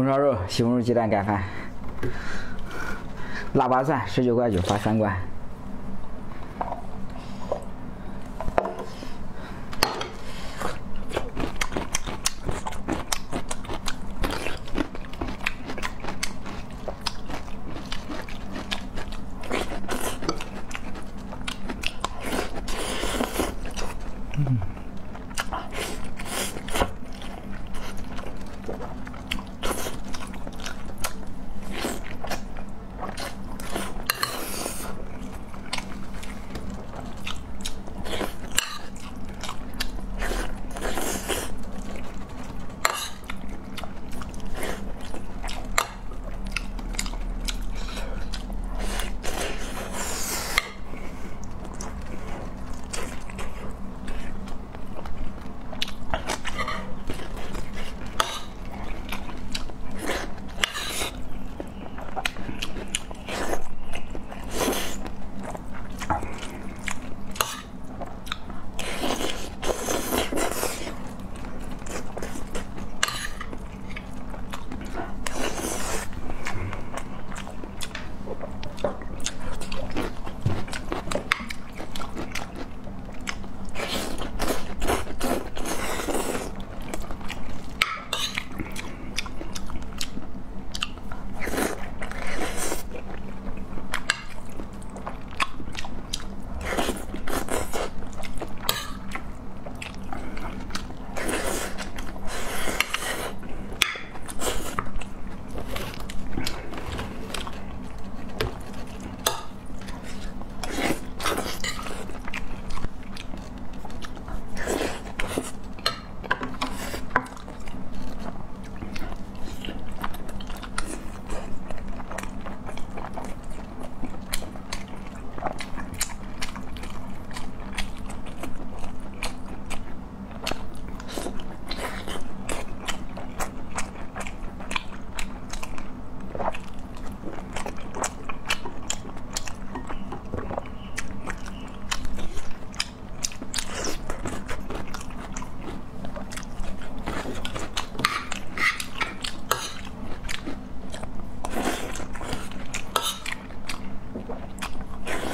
红烧肉、西红柿鸡蛋盖饭，腊八蒜十九块九发三罐。よし。